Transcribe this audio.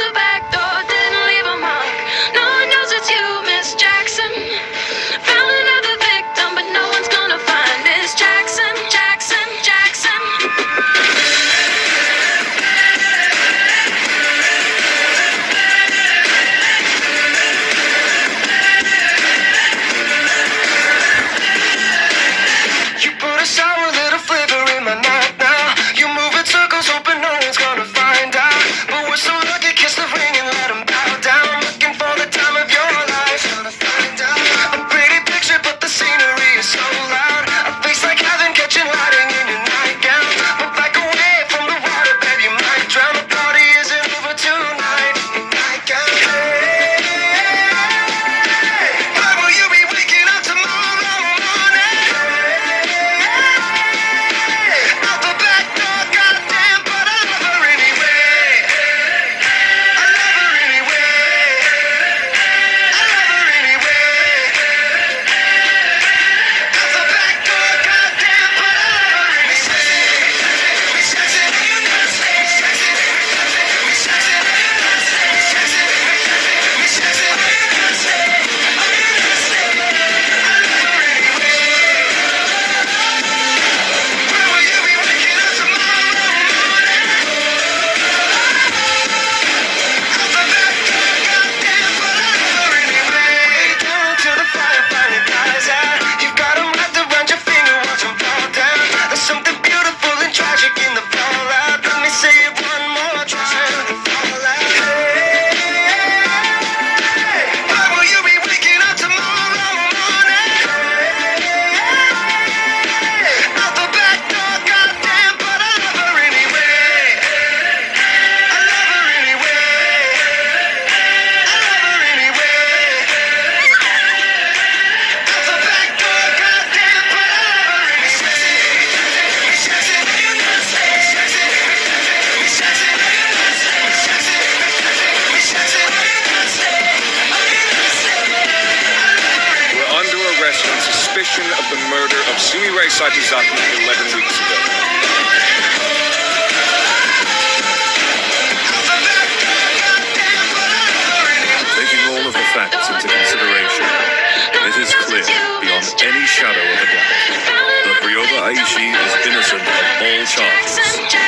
the back door. suspicion of the murder of Sumire Saitozaki 11 weeks ago. Taking all of the facts into consideration, it is clear beyond any shadow of a doubt that Ryoba Aishi is innocent of all charges.